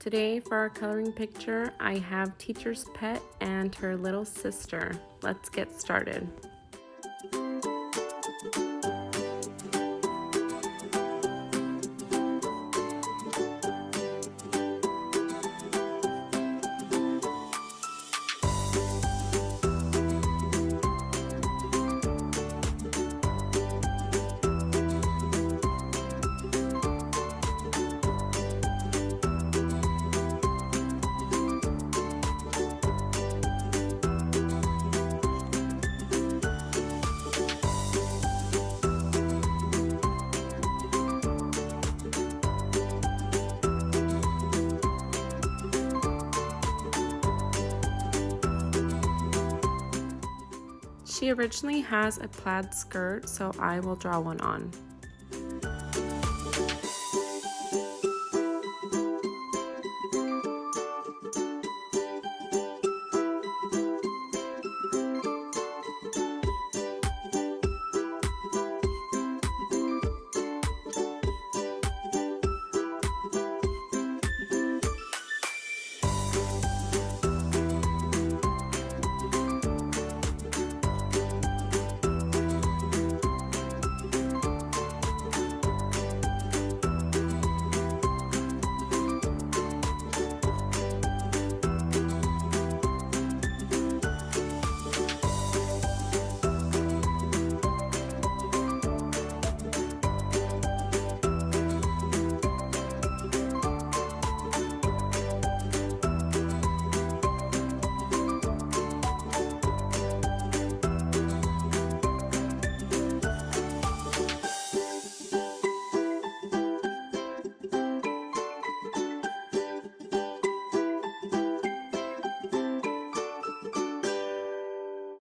Today for our coloring picture, I have teacher's pet and her little sister. Let's get started. She originally has a plaid skirt, so I will draw one on.